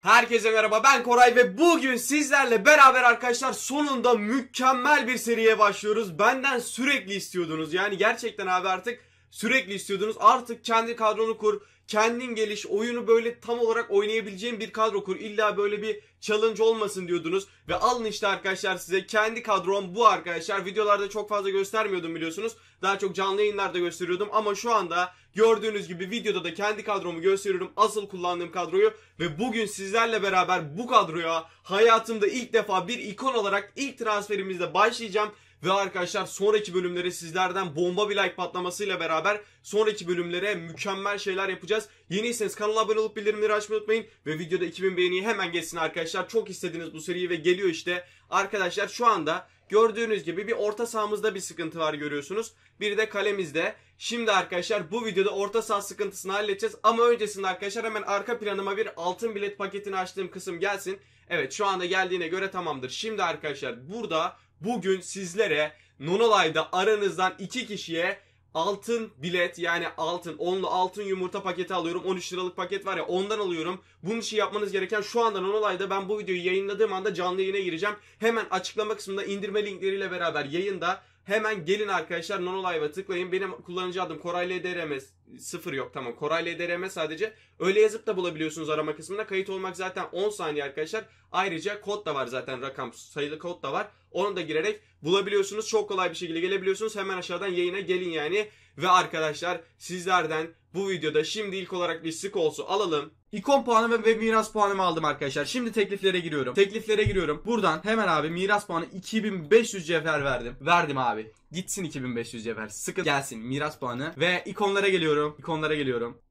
Herkese merhaba ben Koray ve bugün sizlerle beraber arkadaşlar sonunda mükemmel bir seriye başlıyoruz. Benden sürekli istiyordunuz yani gerçekten abi artık sürekli istiyordunuz. Artık kendi kadronu kur, kendin geliş, oyunu böyle tam olarak oynayabileceğin bir kadro kur. İlla böyle bir challenge olmasın diyordunuz. Ve alın işte arkadaşlar size kendi kadrom bu arkadaşlar. Videolarda çok fazla göstermiyordum biliyorsunuz. Daha çok canlı yayınlarda gösteriyordum ama şu anda gördüğünüz gibi videoda da kendi kadromu gösteriyorum. Asıl kullandığım kadroyu ve bugün sizlerle beraber bu kadroya hayatımda ilk defa bir ikon olarak ilk transferimizde başlayacağım. Ve arkadaşlar sonraki bölümlere sizlerden bomba bir like patlamasıyla beraber sonraki bölümlere mükemmel şeyler yapacağız. Yeniyseniz kanala abone olup bildirimleri açmayı unutmayın. Ve videoda 2000 beğeniyi hemen geçsin arkadaşlar. Çok istediniz bu seriyi ve geliyor işte. Arkadaşlar şu anda gördüğünüz gibi bir orta sahamızda bir sıkıntı var görüyorsunuz. Bir de kalemizde. Şimdi arkadaşlar bu videoda orta saha sıkıntısını halledeceğiz. Ama öncesinde arkadaşlar hemen arka planıma bir altın bilet paketini açtığım kısım gelsin. Evet şu anda geldiğine göre tamamdır. Şimdi arkadaşlar burada bugün sizlere Nonolay'da aranızdan iki kişiye altın bilet yani altın onlu altın yumurta paketi alıyorum 13 liralık paket var ya ondan alıyorum. Bunun için yapmanız gereken şu anda Nonolay'da ben bu videoyu yayınladığım anda canlı yayına gireceğim. Hemen açıklama kısmında indirme linkleriyle beraber yayında hemen gelin arkadaşlar Nonolive'a tıklayın. Benim kullanıcı adım Koray LDRM sıfır yok tamam Koray LDRM sadece öyle yazıp da bulabiliyorsunuz arama kısmına kayıt olmak zaten 10 saniye arkadaşlar ayrıca kod da var zaten rakam sayılı kod da var onu da girerek bulabiliyorsunuz. Çok kolay bir şekilde gelebiliyorsunuz. Hemen aşağıdan yayına gelin yani. Ve arkadaşlar sizlerden bu videoda şimdi ilk olarak bir Skols'u alalım. İkon puanı ve miras puanımı aldım arkadaşlar. Şimdi tekliflere giriyorum. Tekliflere giriyorum. Buradan hemen abi miras puanı 2500 cevher verdim. Verdim abi. Gitsin 2500 cevher. Sıkı gelsin miras puanı. Ve ikonlara geliyorum. İkonlara geliyorum.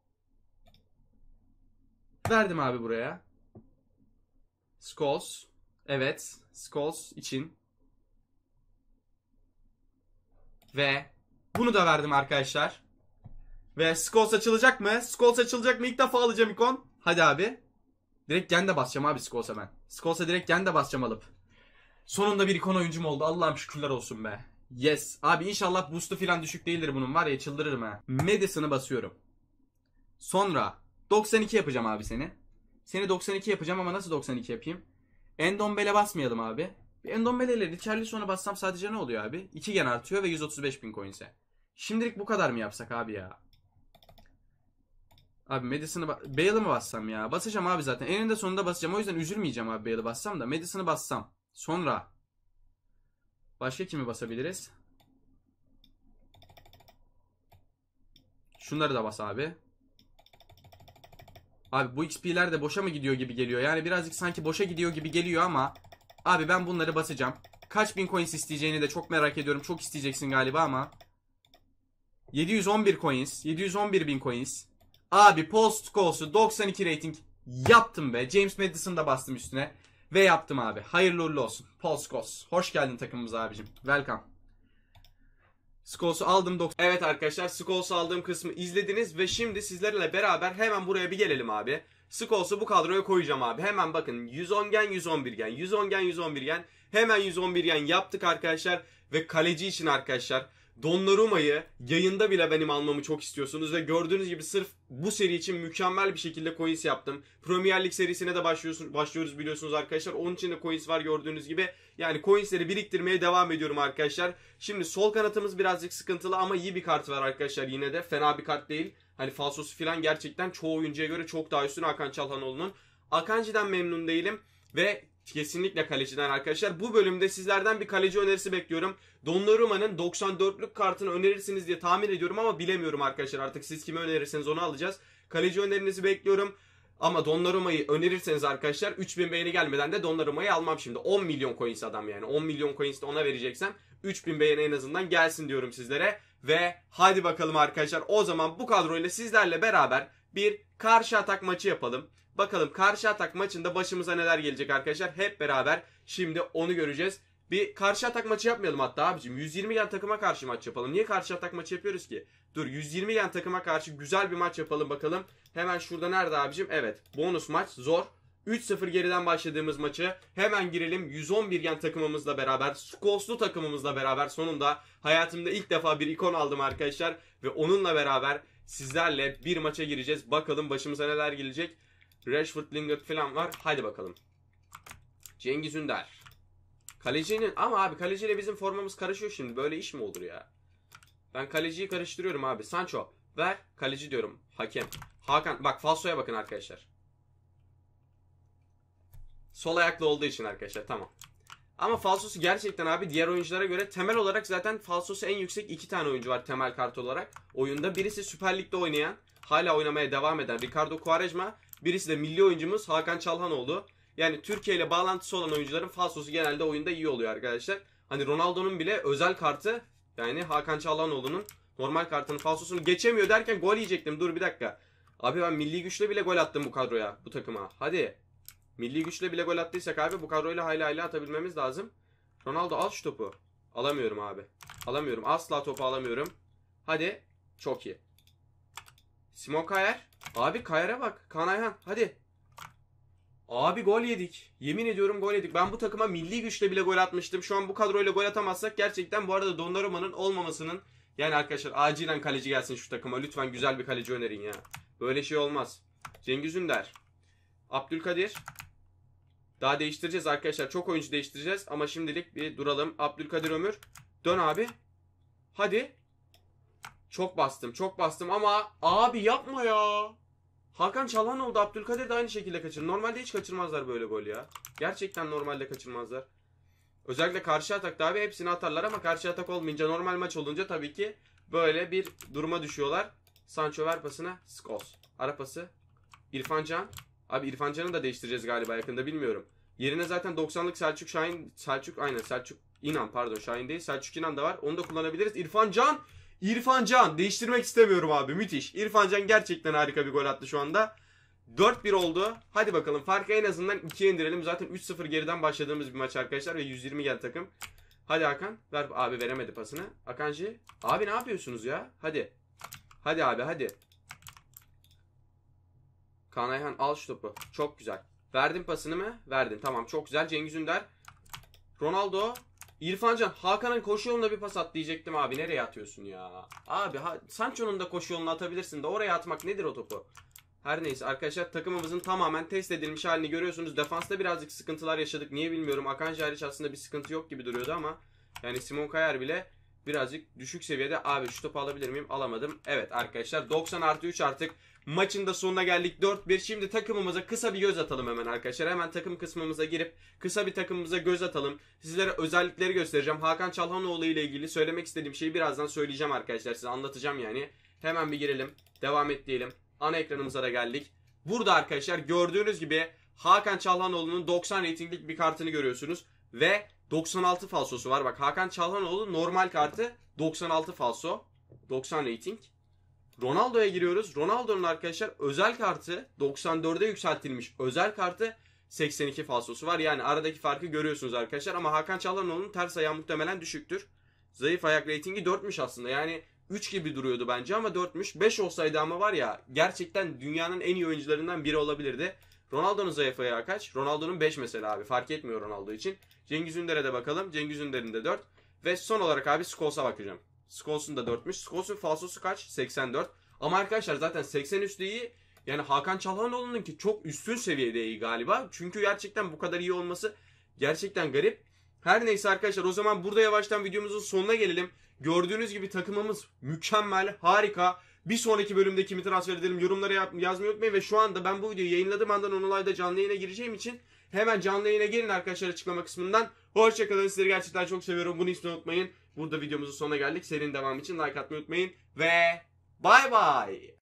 Verdim abi buraya. Skols. Evet. Skols için Ve bunu da verdim arkadaşlar. Ve Skulls açılacak mı? Skulls açılacak mı? İlk defa alacağım ikon. Hadi abi. Direkt gen de basacağım abi Skulls'a ben. Skulls'a direkt gen de basacağım alıp. Sonunda bir ikon oyuncum oldu. Allah'ım şükürler olsun be. Yes. Abi inşallah boost'u falan düşük değildir bunun. Var ya çıldırırım ha. Madison'ı basıyorum. Sonra 92 yapacağım abi seni. Seni 92 yapacağım ama nasıl 92 yapayım? Endombele basmayalım abi. Endombele ile Richarlison'a bassam sadece ne oluyor abi? 2 gen artıyor ve 135 bin coins'e. Şimdilik bu kadar mı yapsak abi ya? Abi Madison'ı Bale'ı mı bassam ya? Basacağım abi zaten. Eninde sonunda basacağım. O yüzden üzülmeyeceğim abi Bale'ı bassam da. Madison'ı bassam. Sonra. Başka kimi basabiliriz? Şunları da bas abi. Abi bu XP'ler de boşa mı gidiyor gibi geliyor. Yani birazcık sanki boşa gidiyor gibi geliyor ama Abi ben bunları basacağım. Kaç bin coins isteyeceğini de çok merak ediyorum. Çok isteyeceksin galiba ama. 711 coins. 711 bin coins. Abi post goals'u 92 rating yaptım be. James Madison da bastım üstüne. Ve yaptım abi. Hayırlı uğurlu olsun. Paul Scholes. Hoş geldin takımımıza abicim. Welcome. Skols'u aldım. Evet arkadaşlar Skols'u aldığım kısmı izlediniz ve şimdi sizlerle beraber hemen buraya bir gelelim abi. Skols'u bu kadroya koyacağım abi. Hemen bakın 110 gen 111 gen 110 gen 111 gen hemen 111 gen yaptık arkadaşlar ve kaleci için arkadaşlar Donnarumma'yı yayında bile benim almamı çok istiyorsunuz ve gördüğünüz gibi sırf bu seri için mükemmel bir şekilde coins yaptım. Premier Lig serisine de başlıyoruz, başlıyoruz biliyorsunuz arkadaşlar. Onun için de coins var gördüğünüz gibi. Yani coinsleri biriktirmeye devam ediyorum arkadaşlar. Şimdi sol kanatımız birazcık sıkıntılı ama iyi bir kart var arkadaşlar yine de. Fena bir kart değil. Hani falsosu falan gerçekten çoğu oyuncuya göre çok daha üstün Hakan Çalhanoğlu'nun. Akanci'den memnun değilim ve kesinlikle kaleciden arkadaşlar. Bu bölümde sizlerden bir kaleci önerisi bekliyorum. Donnarumma'nın 94'lük kartını önerirsiniz diye tahmin ediyorum ama bilemiyorum arkadaşlar. Artık siz kimi önerirseniz onu alacağız. Kaleci önerinizi bekliyorum. Ama Donnarumma'yı önerirseniz arkadaşlar 3000 beğeni gelmeden de Donnarumma'yı almam şimdi. 10 milyon coins adam yani. 10 milyon coins de ona vereceksem 3000 beğeni en azından gelsin diyorum sizlere. Ve hadi bakalım arkadaşlar o zaman bu kadroyla sizlerle beraber bir karşı atak maçı yapalım. Bakalım karşı atak maçında başımıza neler gelecek arkadaşlar. Hep beraber şimdi onu göreceğiz. Bir karşı atak maçı yapmayalım hatta abicim. 120 gen takıma karşı maç yapalım. Niye karşı atak maçı yapıyoruz ki? Dur 120 gen takıma karşı güzel bir maç yapalım bakalım. Hemen şurada nerede abicim? Evet bonus maç zor. 3-0 geriden başladığımız maçı hemen girelim. 111 gen takımımızla beraber, Skolslu takımımızla beraber sonunda hayatımda ilk defa bir ikon aldım arkadaşlar. Ve onunla beraber sizlerle bir maça gireceğiz. Bakalım başımıza neler gelecek. Rashford, Lingard falan var. Hadi bakalım. Cengiz Ünder. Kalecinin ama abi kaleciyle bizim formamız karışıyor şimdi. Böyle iş mi olur ya? Ben kaleciyi karıştırıyorum abi. Sancho ver. Kaleci diyorum. Hakem. Hakan bak falsoya bakın arkadaşlar. Sol ayaklı olduğu için arkadaşlar tamam. Ama falsosu gerçekten abi diğer oyunculara göre temel olarak zaten falsosu en yüksek iki tane oyuncu var temel kart olarak. Oyunda birisi Süper Lig'de oynayan, hala oynamaya devam eden Ricardo Quaresma. Birisi de milli oyuncumuz Hakan Çalhanoğlu. Yani Türkiye ile bağlantısı olan oyuncuların falsosu genelde oyunda iyi oluyor arkadaşlar. Hani Ronaldo'nun bile özel kartı yani Hakan Çalhanoğlu'nun normal kartının falsosunu geçemiyor derken gol yiyecektim. Dur bir dakika. Abi ben milli güçle bile gol attım bu kadroya, bu takıma. Hadi. Milli güçle bile gol attıysak abi bu kadroyla hayli hayli atabilmemiz lazım. Ronaldo al şu topu. Alamıyorum abi. Alamıyorum. Asla topu alamıyorum. Hadi. Çok iyi. Simon Kayer. Abi Kayer'e bak. Kaan Ayhan. Hadi. Abi gol yedik. Yemin ediyorum gol yedik. Ben bu takıma milli güçle bile gol atmıştım. Şu an bu kadroyla gol atamazsak gerçekten bu arada Donnarumma'nın olmamasının yani arkadaşlar acilen kaleci gelsin şu takıma. Lütfen güzel bir kaleci önerin ya. Böyle şey olmaz. Cengiz Ünder. Abdülkadir. Daha değiştireceğiz arkadaşlar. Çok oyuncu değiştireceğiz ama şimdilik bir duralım. Abdülkadir Ömür. Dön abi. Hadi. Çok bastım, çok bastım ama abi yapma ya. Hakan Çalhan oldu. Abdülkadir de aynı şekilde kaçırır. Normalde hiç kaçırmazlar böyle gol ya. Gerçekten normalde kaçırmazlar. Özellikle karşı atakta abi hepsini atarlar ama karşı atak olmayınca normal maç olunca tabii ki böyle bir duruma düşüyorlar. Sancho ver pasına. Skos. Ara pası. İrfan Can. Abi İrfan Can'ı da değiştireceğiz galiba yakında bilmiyorum. Yerine zaten 90'lık Selçuk Şahin Selçuk aynen Selçuk İnan pardon Şahin değil Selçuk İnan da var. Onu da kullanabiliriz. İrfan Can İrfan Can değiştirmek istemiyorum abi müthiş. İrfan Can gerçekten harika bir gol attı şu anda. 4-1 oldu. Hadi bakalım farkı en azından 2'ye indirelim. Zaten 3-0 geriden başladığımız bir maç arkadaşlar ve 120 gel takım. Hadi Hakan ver abi veremedi pasını. Akanji abi ne yapıyorsunuz ya? Hadi. Hadi abi hadi. Kaan Ayhan al şu topu. Çok güzel. Verdin pasını mı? Verdin. Tamam çok güzel. Cengiz Ünder. Ronaldo. İrfan Can. Hakan'ın koşu yoluna bir pas at diyecektim abi. Nereye atıyorsun ya? Abi Sancho'nun da koşu yoluna atabilirsin de oraya atmak nedir o topu? Her neyse arkadaşlar takımımızın tamamen test edilmiş halini görüyorsunuz. Defansta birazcık sıkıntılar yaşadık. Niye bilmiyorum. Akanji hariç aslında bir sıkıntı yok gibi duruyordu ama yani Simon Kayer bile birazcık düşük seviyede. Abi şu topu alabilir miyim? Alamadım. Evet arkadaşlar 90 artı 3 artık maçın da sonuna geldik 4-1. Şimdi takımımıza kısa bir göz atalım hemen arkadaşlar. Hemen takım kısmımıza girip kısa bir takımımıza göz atalım. Sizlere özellikleri göstereceğim. Hakan Çalhanoğlu ile ilgili söylemek istediğim şeyi birazdan söyleyeceğim arkadaşlar. Size anlatacağım yani. Hemen bir girelim. Devam et diyelim. Ana ekranımıza da geldik. Burada arkadaşlar gördüğünüz gibi Hakan Çalhanoğlu'nun 90 reytinglik bir kartını görüyorsunuz. Ve 96 falsosu var. Bak Hakan Çalhanoğlu normal kartı 96 falso. 90 rating. Ronaldo'ya giriyoruz. Ronaldo'nun arkadaşlar özel kartı 94'e yükseltilmiş. Özel kartı 82 falsosu var. Yani aradaki farkı görüyorsunuz arkadaşlar. Ama Hakan Çalhanoğlu'nun ters ayağı muhtemelen düşüktür. Zayıf ayak reytingi 4'müş aslında. Yani 3 gibi duruyordu bence ama 4'müş. 5 olsaydı ama var ya gerçekten dünyanın en iyi oyuncularından biri olabilirdi. Ronaldo'nun zayıf ayağı kaç? Ronaldo'nun 5 mesela abi. Fark etmiyor Ronaldo için. Cengiz Ünder'e de bakalım. Cengiz Ünder'in de 4. Ve son olarak abi Scholes'a bakacağım. Scholes'un da 4'müş. Scholes'un falsosu kaç? 84. Ama arkadaşlar zaten 80 üstü iyi. Yani Hakan Çalhanoğlu'nun ki çok üstün seviyede iyi galiba. Çünkü gerçekten bu kadar iyi olması gerçekten garip. Her neyse arkadaşlar o zaman burada yavaştan videomuzun sonuna gelelim. Gördüğünüz gibi takımımız mükemmel, harika. Bir sonraki bölümde kimi transfer edelim yorumlara yazmayı unutmayın. Ve şu anda ben bu videoyu yayınladığım andan onulayda canlı yayına gireceğim için hemen canlı yayına gelin arkadaşlar açıklama kısmından. Hoşçakalın sizleri gerçekten çok seviyorum. Bunu hiç unutmayın. Burada videomuzun sonuna geldik. Serinin devamı için like atmayı unutmayın. Ve bay bay.